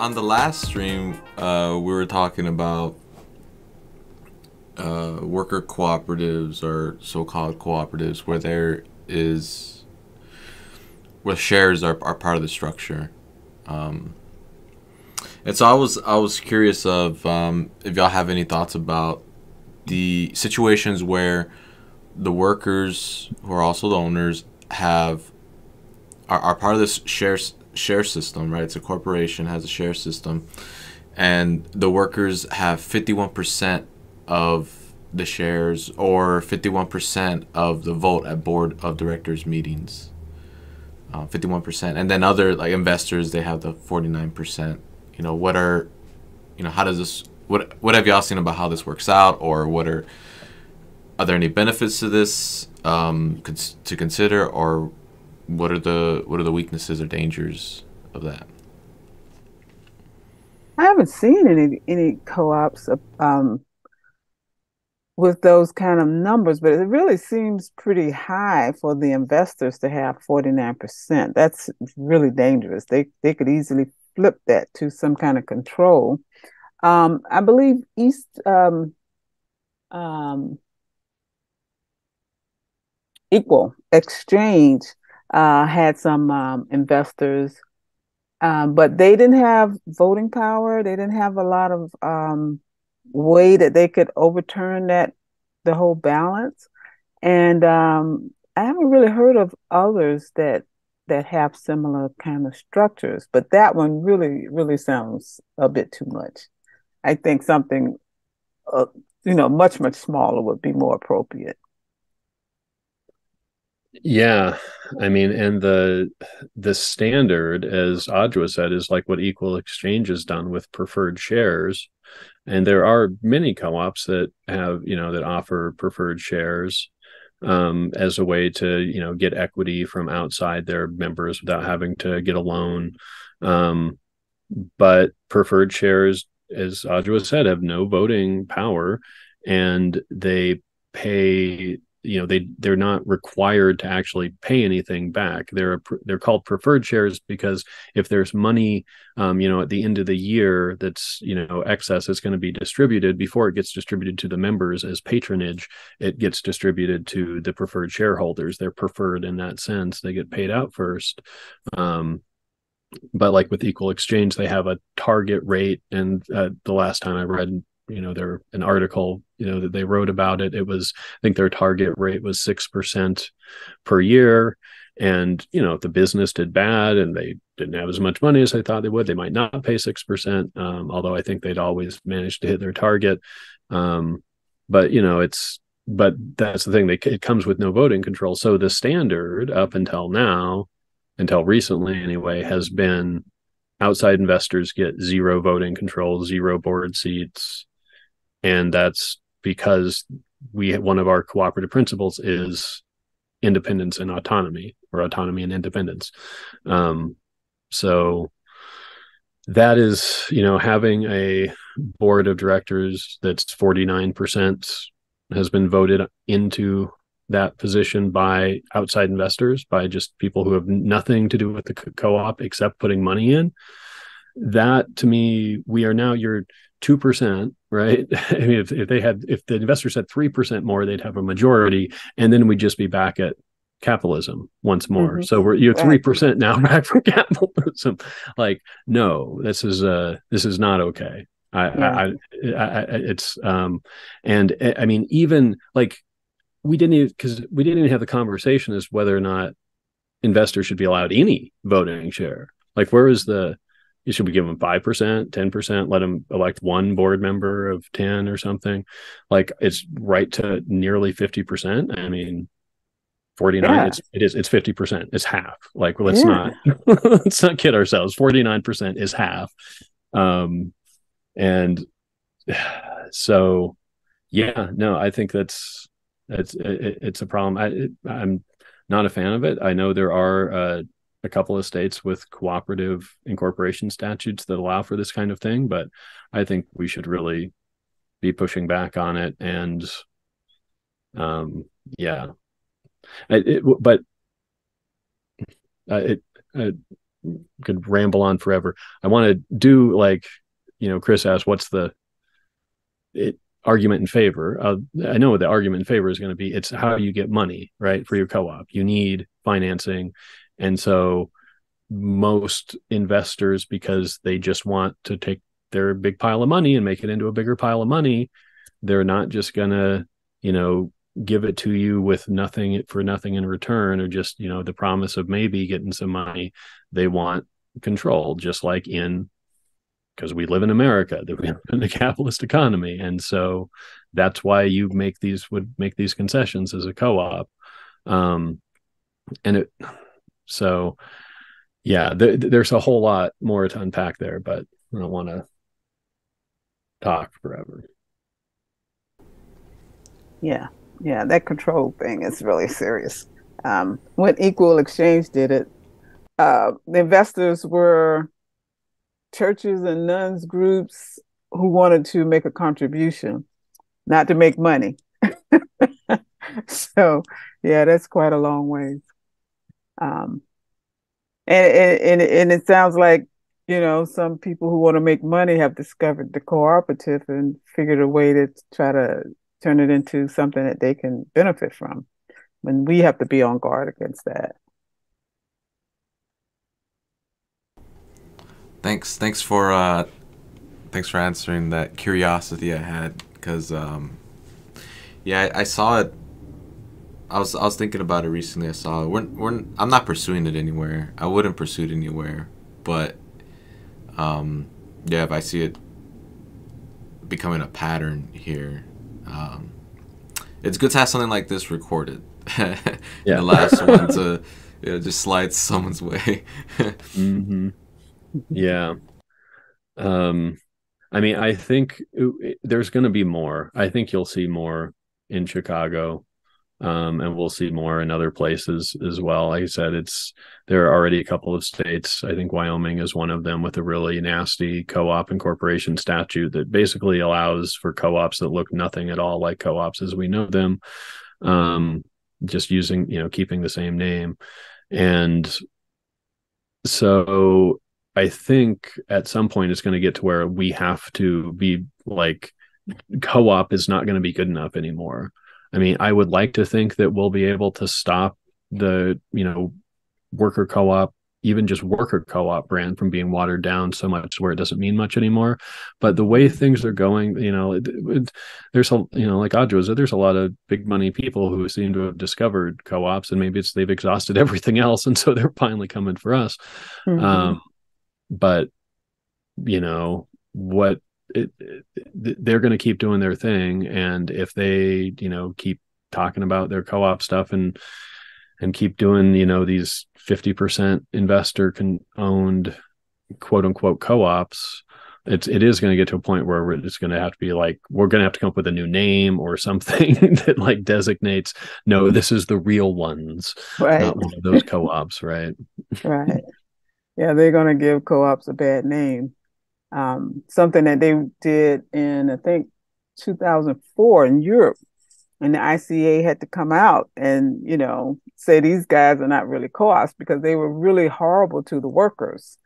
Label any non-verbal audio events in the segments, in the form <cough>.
on the last stream, uh, we were talking about uh, worker cooperatives or so-called cooperatives where there is where shares are, are part of the structure. Um, and so I was I was curious of um, if y'all have any thoughts about the situations where the workers who are also the owners have are, are part of this share share system, right? It's a corporation has a share system, and the workers have fifty one percent of the shares or fifty one percent of the vote at board of directors meetings. Uh, fifty one percent, and then other like investors they have the forty nine percent. You know what are, you know how does this what what have y'all seen about how this works out, or what are are there any benefits to this um, to consider, or what are the what are the weaknesses or dangers of that? I haven't seen any any co-ops um, with those kind of numbers, but it really seems pretty high for the investors to have forty nine percent. That's really dangerous. They they could easily flip that to some kind of control. Um, I believe East um, um, Equal Exchange uh, had some um, investors, um, but they didn't have voting power. They didn't have a lot of um, way that they could overturn that the whole balance. And um, I haven't really heard of others that that have similar kind of structures, but that one really really sounds a bit too much. I think something, uh, you know, much much smaller would be more appropriate. Yeah, I mean, and the the standard, as Ajowa said, is like what Equal Exchange has done with preferred shares, and there are many co-ops that have you know that offer preferred shares um, as a way to you know get equity from outside their members without having to get a loan. Um, but preferred shares, as Ajowa said, have no voting power, and they pay you know they they're not required to actually pay anything back. They're a, they're called preferred shares because if there's money um, you know at the end of the year that's you know excess is going to be distributed before it gets distributed to the members as patronage it gets distributed to the preferred shareholders. They're preferred in that sense. They get paid out first. Um, but like with equal exchange they have a target rate and uh, the last time i read you know their an article you know that they wrote about it. It was i think their target rate was 6% per year. And you know if the business did bad and they didn't have as much money as they thought they would they might not pay 6% um, although i think they'd always managed to hit their target. Um, but you know it's but that's the thing. They, it comes with no voting control. So the standard up until now until recently anyway has been outside investors get zero voting control zero board seats and that's because we one of our cooperative principles is independence and autonomy or autonomy and independence. Um, so that is you know having a board of directors that's 49% has been voted into that position by outside investors by just people who have nothing to do with the co-op except putting money in. That to me we are now you're two percent, right? <laughs> I mean, if, if they had if the investors had three percent more, they'd have a majority, and then we'd just be back at capitalism once more. Mm-hmm. So we're you're three percent now <laughs> back from capitalism. Like, no, this is uh this is not okay. I, yeah. I, I, I, it's um and I mean even like we didn't even because we didn't even have the conversation as whether or not investors should be allowed any voting share. Like where is the you should we give them 5% 10% let them elect one board member of 10 or something. Like it's right to nearly 50% i mean 49 yeah. it's it is it's 50% it's half. Like let's yeah. not <laughs> let's not kid ourselves. 49% is half. Um and <sighs> so yeah no i think that's it's it, it's a problem. I it, i'm not a fan of it. I know there are uh a couple of states with cooperative incorporation statutes that allow for this kind of thing, but I think we should really be pushing back on it. And um, yeah, it, it, but uh, it, uh, could ramble on forever. I want to do like, you know, Chris asked, what's the it, argument in favor? I know the argument in favor is going to be it's how you get money, right, for your co-op. You need financing, and so most investors, because they just want to take their big pile of money and make it into a bigger pile of money, they're not just going to, you know, give it to you with nothing for nothing in return or just you know the promise of maybe getting some money. They want control just like in because we live in america that we live in a capitalist economy. And so that's why you make these would make these concessions as a co-op. Um and it so yeah th- there's a whole lot more to unpack there but i don't want to talk forever yeah yeah, that control thing is really serious. Um, when Equal Exchange did it, uh, the investors were churches and nuns groups who wanted to make a contribution, not to make money. <laughs> so, yeah, that's quite a long ways. Um, and, and and it sounds like you know some people who want to make money have discovered the cooperative and figured a way to try to turn it into something that they can benefit from. When we have to be on guard against that. Thanks. Thanks for uh, thanks for answering that curiosity I had because um, yeah, I, I, saw it. I was I was thinking about it recently. I saw. We're, we're, I'm not pursuing it anywhere. I wouldn't pursue it anywhere, but um, yeah, if I see it becoming a pattern here, um, it's good to have something like this recorded. <laughs> yeah. the last one to you know, just slide someone's way. mm-hmm. Yeah. Um, I mean, I think it, there's going to be more. I think you'll see more in Chicago um, and we'll see more in other places as well. Like I said, it's there are already a couple of states. I think Wyoming is one of them with a really nasty co-op incorporation statute that basically allows for co-ops that look nothing at all like co-ops as we know them, um, just using you know keeping the same name, and so I think at some point it's going to get to where we have to be like co-op is not going to be good enough anymore I mean, I would like to think that we'll be able to stop the, you know, worker co-op even just worker co-op brand from being watered down so much where it doesn't mean much anymore but the way things are going you know it, it, there's a you know like Ajowa said there's a lot of big money people who seem to have discovered co-ops and maybe it's they've exhausted <laughs> everything else and so they're finally coming for us mm-hmm. um, but you know what it, it, they're going to keep doing their thing and if they you know keep talking about their co-op stuff and and keep doing you know these 50% investor con- owned quote unquote co-ops it's it is going to get to a point where it's going to have to be like we're going to have to come up with a new name or something <laughs> that like designates no this is the real ones right. not one of those co-ops right? Right. Yeah they're going to give co-ops a bad name um, something that they did in I think 2004 in Europe, and the ICA had to come out and you know say these guys are not really co-ops because they were really horrible to the workers.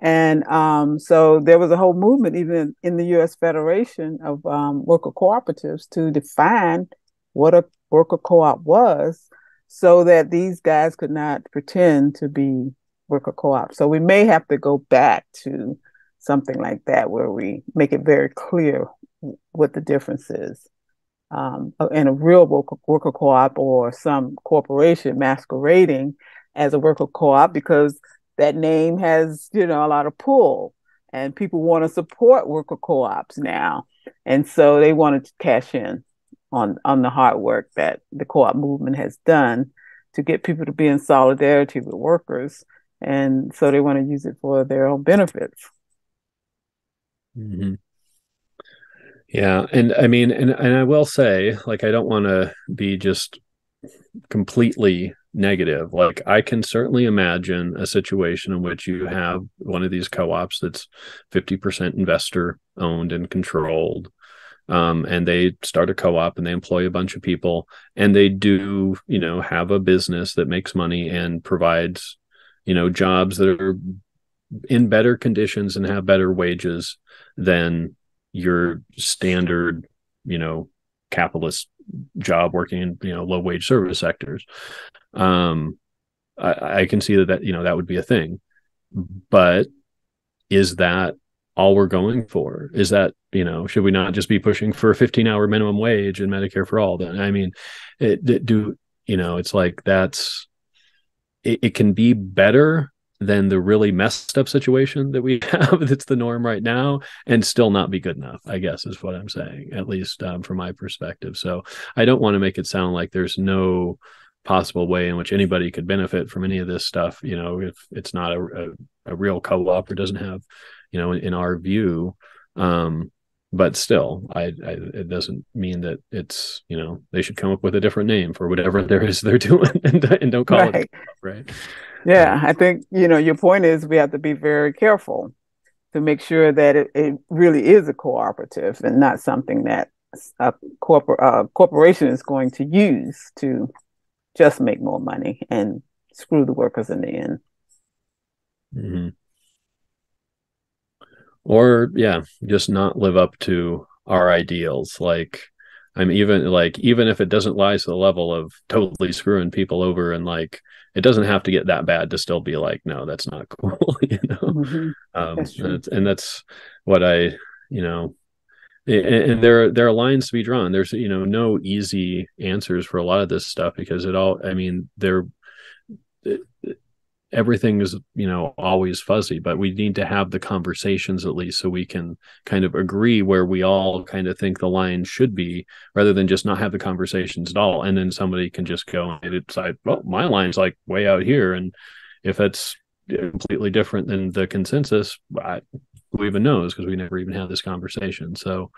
And um, so there was a whole movement, even in the U.S. Federation of um, Worker Cooperatives, to define what a worker co-op was, so that these guys could not pretend to be worker co-op. So we may have to go back to something like that where we make it very clear what the difference is. Um, in a real worker, co-op or some corporation masquerading as a worker co-op because that name has you know a lot of pull and people want to support worker co-ops now. And so they wanted to cash in on on the hard work that the co-op movement has done to get people to be in solidarity with workers. And so they want to use it for their own benefits Mm-hmm. Yeah, and I mean, and and I will say, like, I don't want to be just completely negative. Like, I can certainly imagine a situation in which you have one of these co-ops that's fifty percent investor owned and controlled, um, and they start a co-op and they employ a bunch of people, and they do, you know, have a business that makes money and provides you know jobs that are in better conditions and have better wages than your standard you know capitalist job working in you know low wage service sectors. Um I, I can see that that you know that would be a thing. But is that all we're going for? Is that you know should we not just be pushing for a 15 hour minimum wage and medicare for all then? I mean it, it do you know it's like that's it, it can be better than the really messed up situation that we <laughs> have that's the norm right now and still not be good enough i guess is what i'm saying at least um, from my perspective. So i don't want to make it sound like there's no possible way in which anybody could benefit from any of this stuff you know if it's not a, a, a real co-op or doesn't have you know in, in our view. Um but still I, I, it doesn't mean that it's you know they should come up with a different name for whatever <laughs> there is they're doing and, and don't call right. it right yeah i think you know your point is we have to be very careful to make sure that it, it really is a cooperative and not something that a corpor- uh, corporation is going to use to just make more money and screw the workers in the end. Mm-hmm. Or yeah just not live up to our ideals like i'm even like even if it doesn't rise to the level of totally screwing people over and like it doesn't have to get that bad to still be like no that's not <laughs> cool <laughs> you know? Mm-hmm. um that's and, and, that's what i you know and, and there there are lines to be drawn. There's you know no easy answers for a lot of this stuff because it all i mean there everything is you know always fuzzy but we need to have the conversations at least so we can kind of agree where we all kind of think the line should be rather than just not have the conversations at all. And then somebody can just go and decide well my line's like way out here. And if it's completely different than the consensus I, who even knows? Because we never even had this conversation. So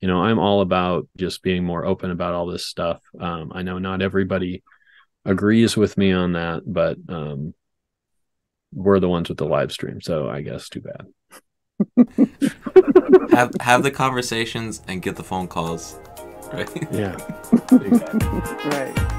you know i'm all about just being more open about all this stuff. Um, i know not everybody agrees with me on that but um, we're the ones with the live stream, so I guess too bad. <laughs> have <laughs> have the conversations and get the phone calls, right? Yeah. <laughs> right.